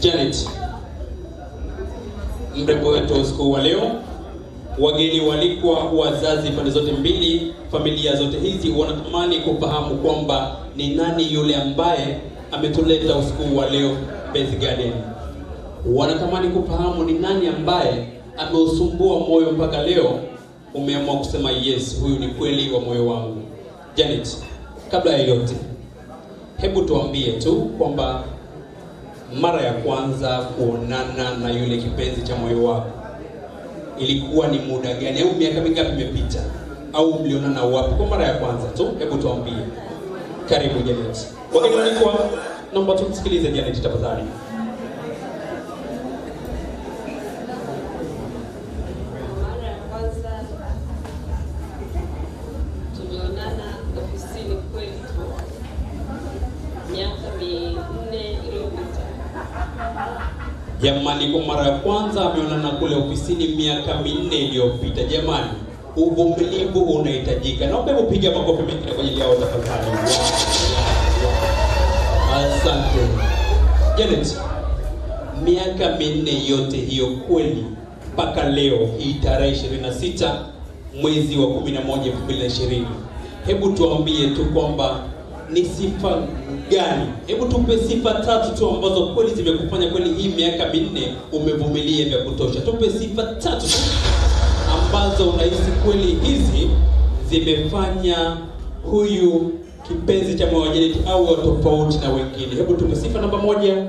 Janet, mrembo wetu wa usiku wa leo, wageni walikuwa wazazi pande zote mbili, familia zote hizi wanatamani kufahamu kwamba ni nani yule ambaye ametuleta usiku wa leo Mbezi Garden. Wanatamani kufahamu ni nani ambaye ameusumbua moyo mpaka leo umeamua kusema yes, huyu ni kweli wa moyo wangu. Janet, kabla ya yote, hebu tuambie tu kwamba mara ya kwanza kuonana na yule kipenzi cha moyo wako ilikuwa ni muda gani, au miaka mingapi imepita, au mlionana wapi kwa mara ya kwanza tu? Hebu tuambie. Karibu Janet. Wageni walikuwa, naomba tumsikilize Janet tafadhali. Jamani, kwa mara ya kwanza ameonana kule ofisini miaka minne iliyopita. Jamani, uvumilivu unahitajika. Naomba hebu piga makofi mengine kwa ajili yao tafadhali. Asante Janet, miaka minne yote hiyo kweli mpaka leo hii tarehe 26 mwezi wa 11 2020, hebu tuambie tu kwamba ni sifa gani? Hebu tupe sifa tatu tu ambazo kweli zimekufanya kweli hii miaka minne umevumilia vya kutosha. Tupe sifa tatu tu ambazo unahisi kweli hizi zimefanya huyu kipenzi cha moyo au tofauti na wengine. Hebu tupe sifa namba moja.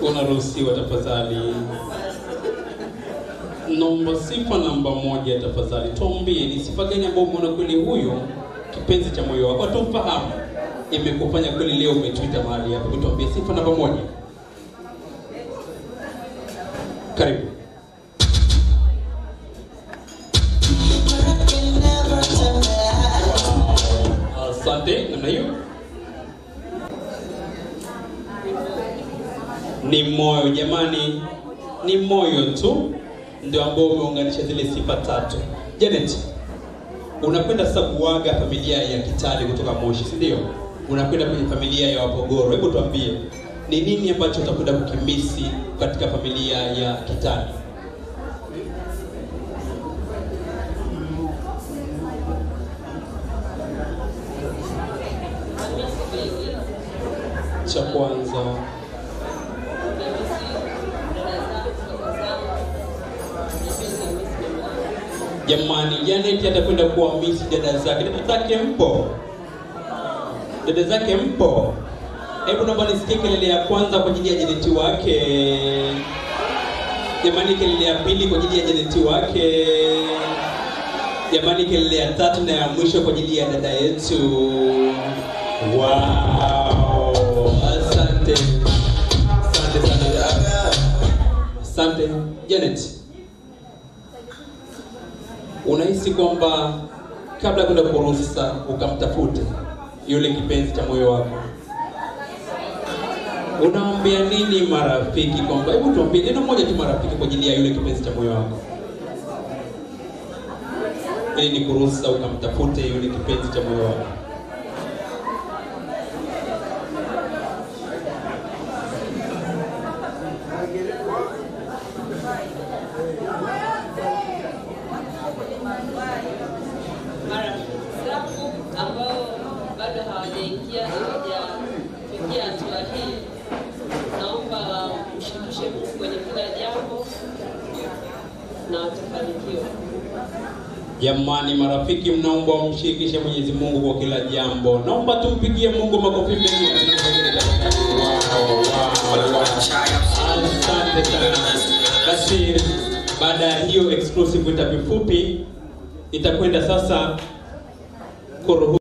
Unaruhusiwa tafadhali. Naomba sifa namba moja tafadhali, tuambie ni sifa gani ambayo umeona kweli huyo kipenzi cha moyo wako? Atumfahamu, imekufanya kweli leo umetuita mahali hapa. kutuambia sifa namba moja. Karibu. Asante, namna hiyo. Ni moyo jamani, ni moyo tu ndio ambao umeunganisha zile sifa tatu. Janet, unakwenda sasa kuaga familia ya Kitale kutoka Moshi, si ndio? Unakwenda kwenye familia ya Wapogoro. Hebu tuambie ni nini ambacho utakwenda kukimisi katika familia ya Kitale? Cha kwanza Jamani, Janet atakwenda kuwamisi dada zake. Dada zake mpo? Dada zake mpo? Hebu naomba nisikie kelele ya kwanza kwa ajili ya Janet wake. Jamani, kelele ya pili kwa ajili ya Janet wake. Jamani, kelele ya tatu na ya mwisho kwa ajili ya dada yetu. Wow, asante, asante sana, asante Janet unahisi kwamba kabla kwenda kuruhusu sasa ukamtafute yule kipenzi cha moyo wako, unaambia nini marafiki? Kwamba hebu tuambie neno moja tu marafiki, kwa ajili ya yule kipenzi cha moyo wako, ili ni kuruhusu sasa ukamtafute yule kipenzi cha moyo wako. Zangu ambao bado hawajaingia hawajafikia hatua hii, naomba mshirikishe Mungu kwenye kila jambo na watafanikiwa. Jamani marafiki, mnaomba mshirikishe Mwenyezi Mungu kwa kila jambo. Naomba tumpigie Mungu makofi mengi. Asante sana. Basi baada ya hiyo exclusive interview fupi itakwenda sasa kuruhusu